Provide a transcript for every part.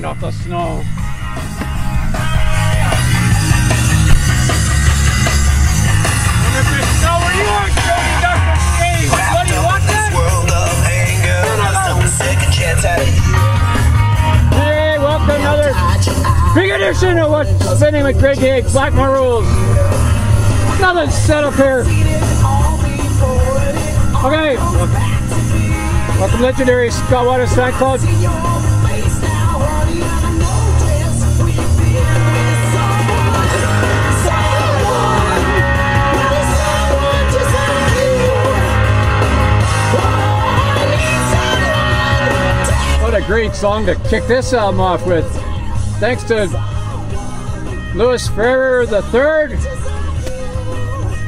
get our mind off the snow. Hey, welcome to another big edition of what's spinning with Greg Higgs, Blackmore Rules. Nothing set up here. Okay. Welcome legendary Scott Waters Fan Club. Great song to kick this album off with. Thanks to Luis Ferrer III.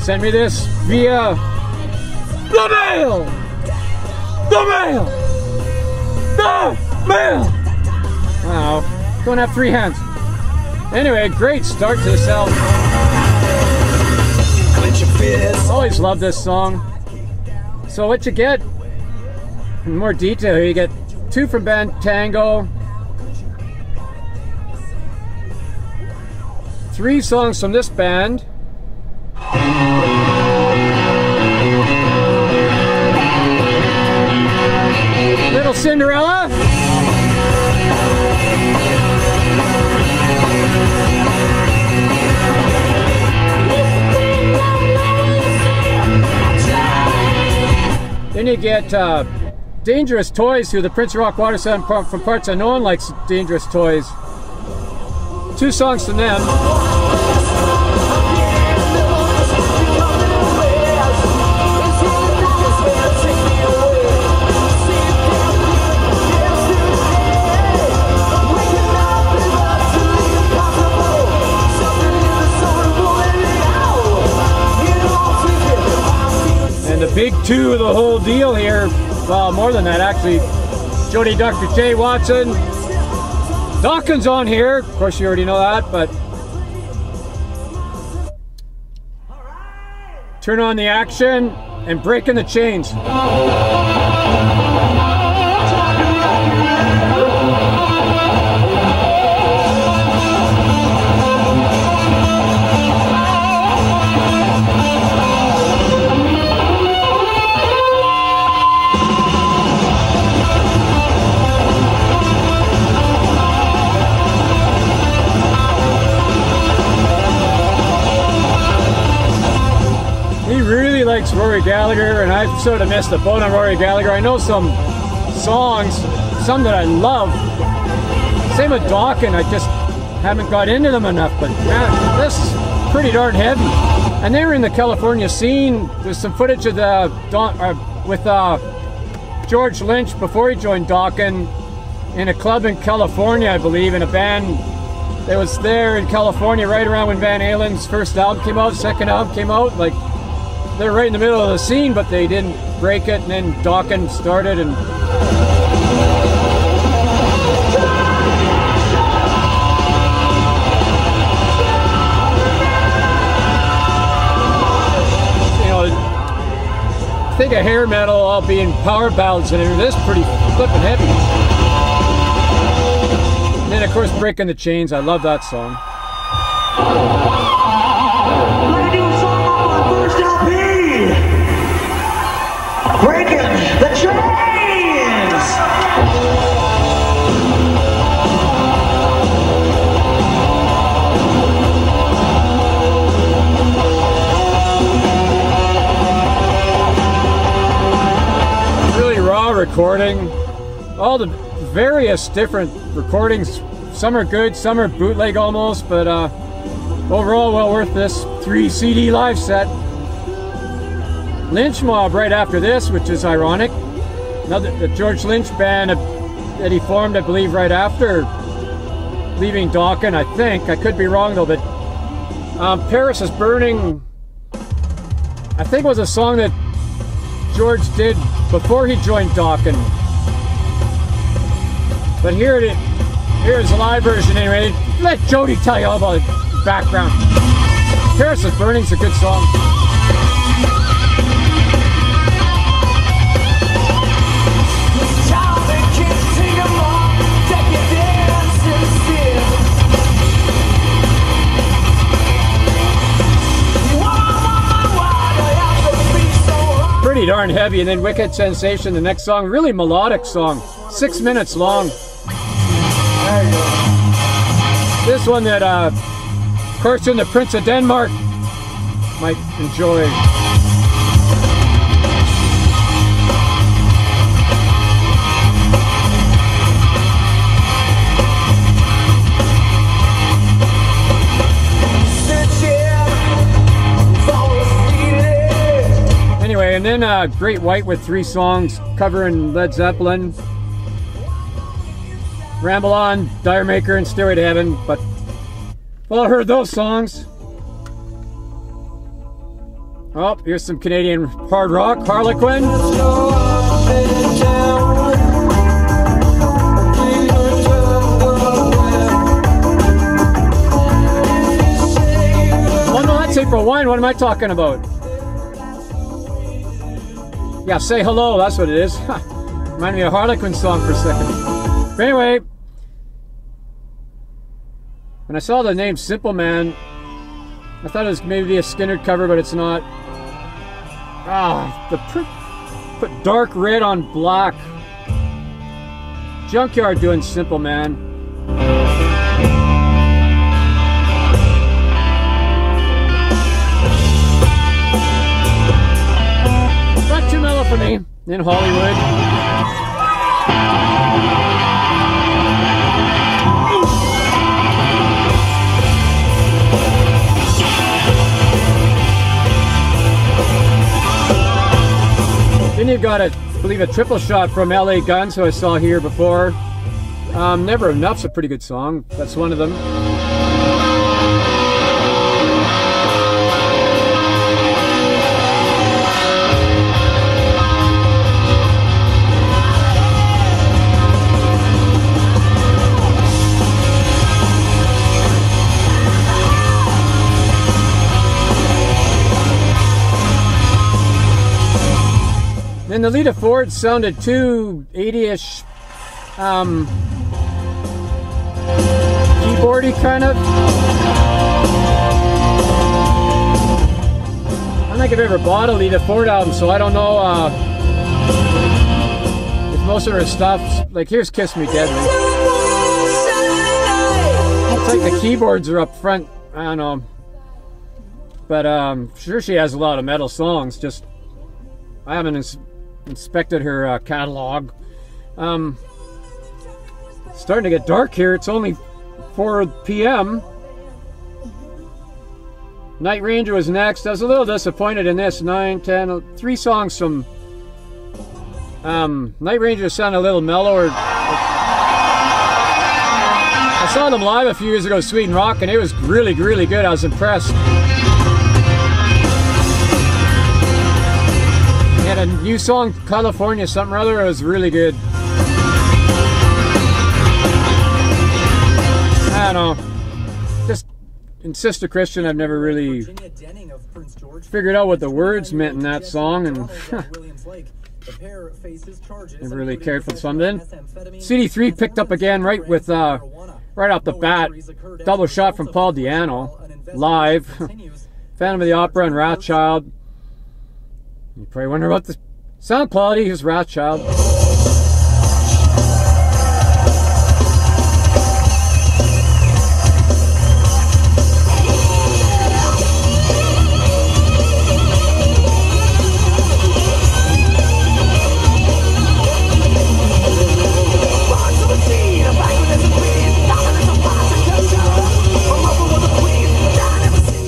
Send me this via the mail! The mail! The mail! Wow. Don't have three hands. Anyway, great start to this album. Always love this song. So what you get in more detail you get two from Bang Tango, three songs from this band. Little Cinderella. Then you get uh, Dangerous Toys, who the Prince Rock Water Sound from Parts Unknown likes Dangerous Toys. Two songs from them. And the big two of the whole deal here, well, more than that actually, Jody Dr. J. Watson. Dokken on here, of course you already know that, but turn on the action and breaking the chains. Rory Gallagher, and I've sort of missed the boat on Rory Gallagher. I know some songs, some that I love. Same with Dokken, I just haven't got into them enough, but man, this is pretty darn heavy. And they were in the California scene. There's some footage of the Don, uh, with uh, George Lynch before he joined Dokken in a club in California, I believe, in a band that was there in California right around when Van Halen's first album came out, second album came out. Like they're right in the middle of the scene, but they didn't break it, and then Dokken started and. You know, think of hair metal all being power ballads and this pretty flippin' heavy. And then of course breaking the chains. I love that song Breaking the chains. really raw recording. All the various different recordings. Some are good, some are bootleg almost, but uh, overall well worth this three CD live set. Lynch Mob right after this, which is ironic. Another the George Lynch band that he formed, I believe, right after leaving Dokken. I think I could be wrong though, but um, Paris is Burning. I think was a song that George did before he joined Dokken. But here it is. Here's the live version anyway. Let Jody tell you all about the background. Paris is Burning's a good song. Darn heavy. And then Wicked Sensation, the next song, really melodic song, six minutes long. This one that, uh, of course, in the Prince of Denmark might enjoy. Anyway, and then uh, Great White with three songs covering Led Zeppelin. Ramble On, D'yer Mak'er, and Stairway to Heaven. But well, I heard those songs. Oh, here's some Canadian hard rock, Harlequin. April Wine. What am I talking about? Yeah, say hello. That's what it is. Remind me of a Harlequin song for a second. But anyway, when I saw the name Simple Man, I thought it was maybe a Skynyrd cover, but it's not. Ah, the put dark red on black. Junkyard doing Simple Man. In Hollywood. Then you've got a, I believe, a triple shot from LA Guns, who I saw here before. Um, Never Enough's a pretty good song. That's one of them. Then the Lita Ford sounded too 80-ish, um, keyboardy kind of. I don't think I've ever bought a Lita Ford album, so I don't know uh, if most of her stuff. Like here's "Kiss Me Deadly." It's like the keyboards are up front. I don't know, but um, sure she has a lot of metal songs. Just I haven't inspected her uh, catalog. Um, starting to get dark here. It's only 4 p.m. Night Ranger was next. I was a little disappointed in this. 9, 10, three songs from um, Night Ranger sound a little mellower. I saw them live a few years ago, Sweden Rock, and it was really, really good. I was impressed. A new song, California, something or other. It was really good. I don't know. Just in Sister Christian, I've never really figured out what the words meant in that song, and Never really cared for some then. CD3 picked up again right with uh, right off the bat. Double shot from Paul. Di'Anno live. Phantom of the Opera and Wrathchild. You probably wonder about the sound quality. Here's Wrathchild.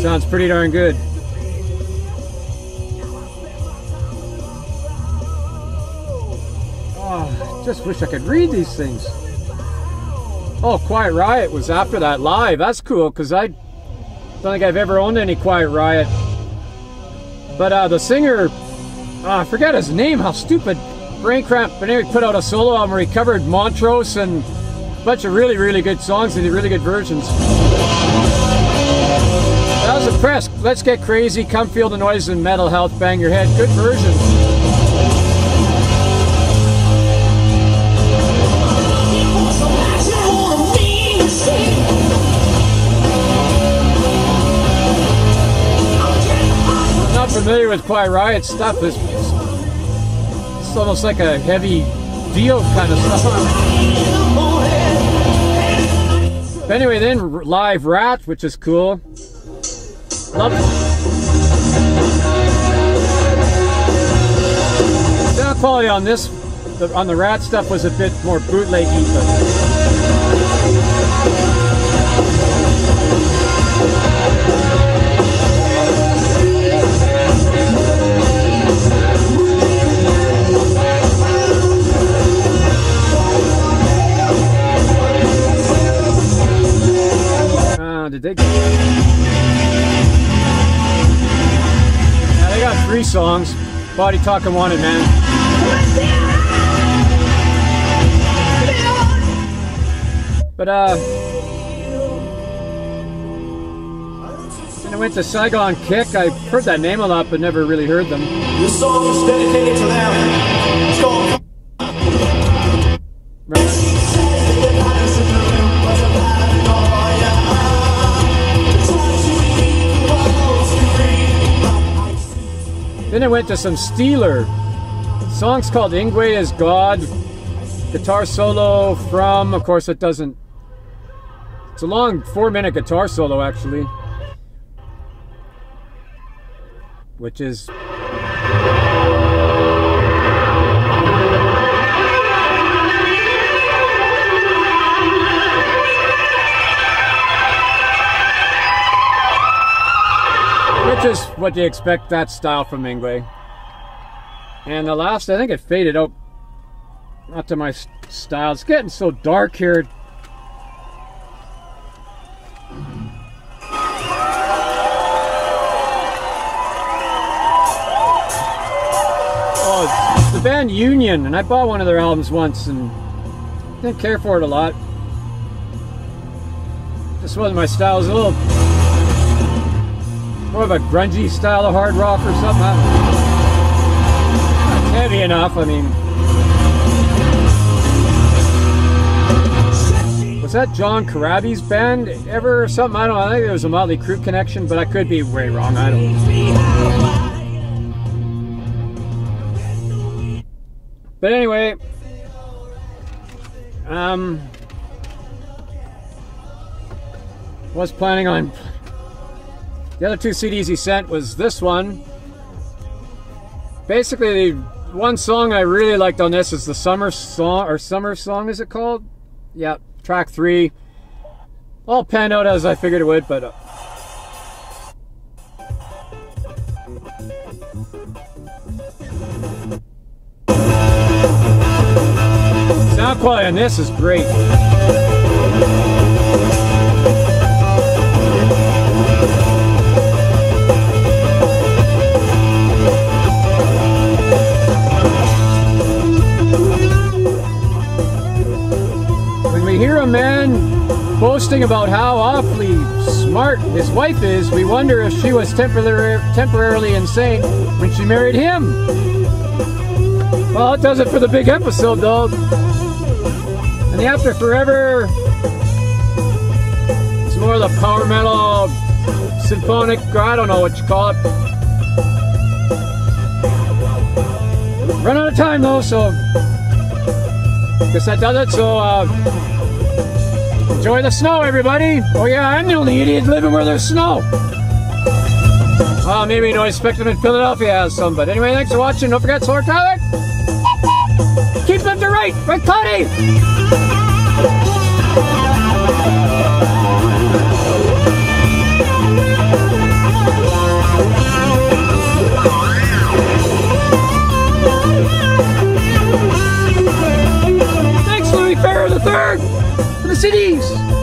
Sounds pretty darn good. Just wish I could read these things. Oh, Quiet Riot was after that live. That's cool because I don't think I've ever owned any Quiet Riot. But uh, the singer, uh, I forget his name. How stupid! Brain cramp. But anyway, put out a solo album where he covered Montrose and a bunch of really, really good songs and really good versions. I was impressed. Let's get crazy. Come feel the noise and metal health. Bang your head. Good version. Familiar with Quiet Riot stuff. This It's almost like a heavy deal kind of song. But anyway, then live Ratt, which is cool. Love Sound quality on this, on the Ratt stuff was a bit more bootleggy, but did they? Get... Yeah, they got three songs. Body Talk and Wanted Man. But uh, when I went to Saigon Kick, I heard that name a lot, but never really heard them. This song is dedicated to them. It's called Then I went to some Steeler. Songs called Yngwie is God. Guitar solo from, of course, it doesn't. It's a long four minute guitar solo, actually. Which is. Is what you expect that style from Yngwie. And the last, I think it faded out. Not to my style. It's getting so dark here. Oh, the band Union, and I bought one of their albums once and didn't care for it a lot. This wasn't my style. It was a little more of a grungy style of hard rock or something. Heavy enough. I mean, was that John Corabi's band ever or something? I don't know. I think there was a Motley Crue connection, but I could be way wrong. I don't know. But anyway, um, was planning on the other two CDs he sent was this one. Basically, the one song I really liked on this is the summer song or summer song. Is it called? Yeah, track three. All panned out as I figured it would, but. Uh, Sound quality on this is great. Boasting about how awfully smart his wife is, we wonder if she was temporary, temporarily insane when she married him. Well, it does it for the big episode, though. And After Forever, it's more of the power metal, symphonic, I don't know what you call it. Run out of time, though, so guess that does it. So, uh, enjoy the snow, everybody. Oh, yeah, I'm the only idiot living where there's snow. Well, maybe Noise Spectrum in Philadelphia has some, but anyway, thanks for watching. Don't forget Solar Tyler. Keep left to right, right, Cuddy. cities.